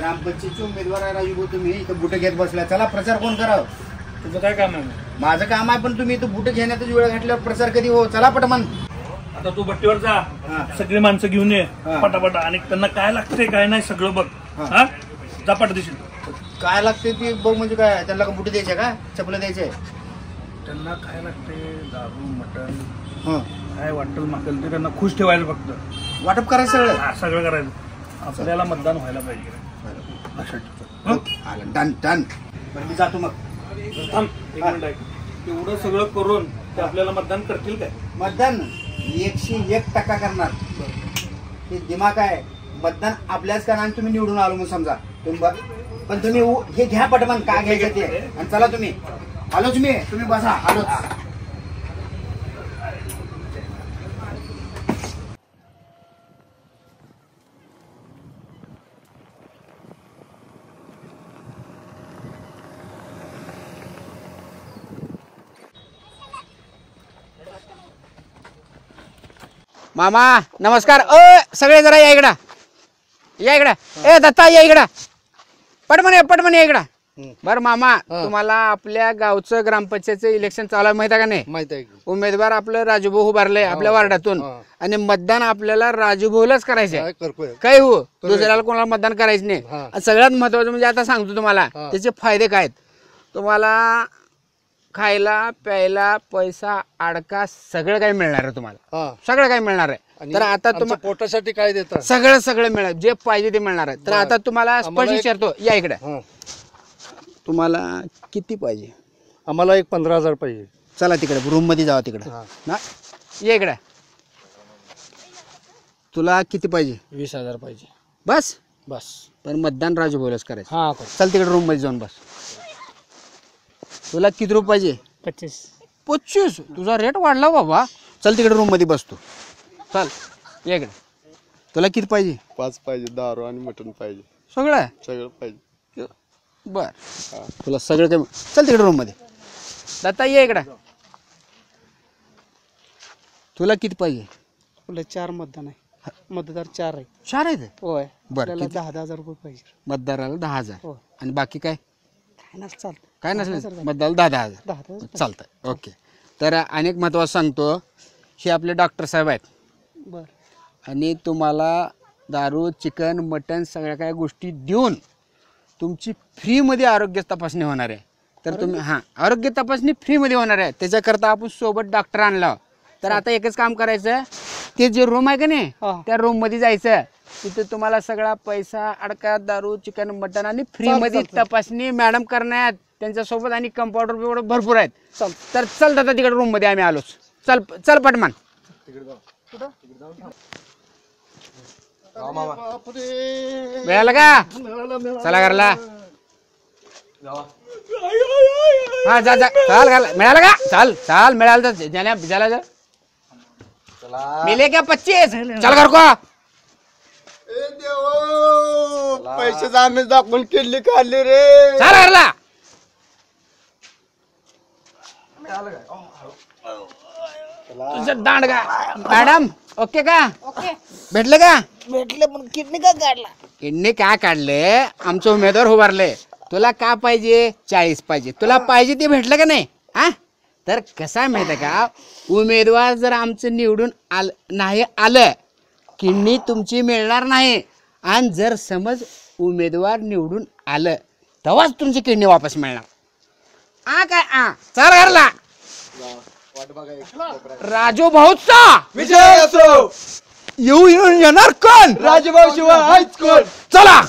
ग्रामपंचायतचे उमेदवार आहे राजू भाऊ तुम्ही इथं बुट घेत बसला चला प्रचार कोण करावं? तुझं काय काम आहे माझं काम आहे पण तुम्ही इथं बुट घेण्यातच वेळ घातल्यावर प्रचार कधी हो? चला पटमन. आता तू भट्टीवर जा. सगळी माणसं घेऊन ये. पटापटा. आणि त्यांना काय लागते काय नाही सगळं बघ. हा. जा पटदिशी काय लागते ते बघ म्हणजे काय? त्यांना का बुट द्यायचे का? चपलं द्यायचे? त्यांना काय लागते दारू मटण. हं. काय वाटेल मागेल ते त्यांना खुश ठेवायला फक्त. वाटप करायचं सगळं? सगळं करायचं. आपल्याला मतदान व्हायला पाहिजे? आलं डन डन बरं मी जातो मग. थांब एक मिनिट ऐक. एवढं सगळं करून ते आपल्याला मतदान करतील काय? मतदान एकशे एक टक्का करणार. हे दिमाग आहे. मतदान आपल्याच करणार आणि तुम्ही निवडून आलो मग समजा. तुम्ही ब- पण तुम्ही उ- हे घ्या पटमन काय घ्यायचं ते. आणि चला तुम्ही. आलोच मी तुम्ही बसा. आलोच. मामा नमस्कार. अ सगळे जरा या इकडं. या इकडं. ए दत्ता या इकडं. पटमन या पटमन या इकडं. बरं मामा तुम्हाला आपल्या गावचं ग्रामपंचायतचं इलेक्शन चालू आहे माहिती आहे का नाही? माहीत आहे उमेदवार आपलं राजूभाऊ उभारलंय आपल्या वार्डातून. हा. आणि मतदान आपल्याला राजूभाऊलाच करायचंय. काय करतोय. काय हो? दुसऱ्याला कोणाला मतदान करायचं नाही. हा. आणि सगळ्यात महत्वाचं म्हणजे आता सांगतो तुम्हाला हा. त्याचे फायदे काय आहेत? तुम्हाला खायला प्यायला पैसा अडका सगळं काही मिळणार आहे तुम्हाला. हा. सगळं काही मिळणार आहे. तर आता आमच्या तुम्हाला पोटासाठी काय देतात? सगळं सगळं मिळेल. जे पाहिजे ते मिळणार आहे. तर. आता तुम्हाला स्पष्ट आम्हाला एक- विचारतो. या इकडे. हा. तुम्हाला किती पाहिजे? आम्हाला एक पंधरा हजार पाहिजे. चला तिकडे. रूममध्ये जावा तिकडे. हा. ना? या इकडे. तुला किती पाहिजे? वीस हजार पाहिजे. बस? बस. पण मतदान राजू बोलच करायचं. हा कर. चल तिकडे रूममध्ये जाऊन बस. तुला किती रुपये पाहिजे? पच्चीस. पच्चीस? तुझा रेट वाढला बाबा. चल तिकडे रूममध्ये बसतो. चल ये इकडे. तुला किती पाहिजे? पाच पाहिजे दारू आणि मटण पाहिजे. सगळं सगळं पाहिजे. बर. तुला सगळं काही चल तिकडे रूममध्ये. दत्ता ये इकडे. तुला किती पाहिजे? आपलं चार मतदान आहे. मतदार चार आहे. चार आहेत? होय. बरं, आपल्याला किती? दहा दहा हजार रुपये पाहिजे. मतदाराला दहा हजार. हो आणि बाकी काय? काय नसतं चालतं काय दहा नसलं मतदाराला दहा दहा हजार. दहा चालतंय. ओके. तर अनेक महत्वाचं सांगतो. हे आपले डॉक्टर साहेब आहेत. बर. आणि तुम्हाला दारू चिकन मटन सगळ्या काही गोष्टी देऊन तुमची फ्रीमध्ये आरोग्य तपासणी होणार आहे. तर तुम्ही हां आरोग्य तपासणी फ्रीमध्ये होणार आहे. त्याच्याकरता आपण सोबत डॉक्टर आणला. तर आता एकच काम करायचं ते जे रूम आहे का नाही हा. त्या रूममध्ये जायचं तिथे तुम्हाला सगळा पैसा अडका दारू चिकन मटन आणि फ्रीमध्ये तपासणी मॅडम करण्यात त्यांच्यासोबत आणि कंपाऊंडर बिवडर भरपूर आहेत. चल तर चल दादा तिकडे रूममध्ये आम्ही आलोच. चल चल पटमान. मिळालं का? चला घरला. हा जा जा. चाल घरला. मिळालं का? चाल चाल मिळालं तर ज्याला मिले क्या पच्चीस? चल घर को. पैसे आम्ही दाखवून किल्ली काढली रे. चाल तुझं दांड का? मॅडम ओके का? भेटलं का? भेटले पण किडनी का काढला? किडनी का काढले? आमचं उमेदवार उभारले. तुला का पाहिजे? चाळीस पाहिजे. तुला पाहिजे ते भेटलं का नाही? हा? तर कसं आहे माहिती का? उमेदवार जर आमचं निवडून आल नाही आलं किडनी तुमची मिळणार नाही. आणि जर समज उमेदवार निवडून आलं तेव्हाच तुमची किडनी वापस मिळणार. आ काय आ. चल घरला. राजू भाऊचा विजय असो. येऊ येऊन येणार कोण? राजभाऊ शिवाय कोण? चला.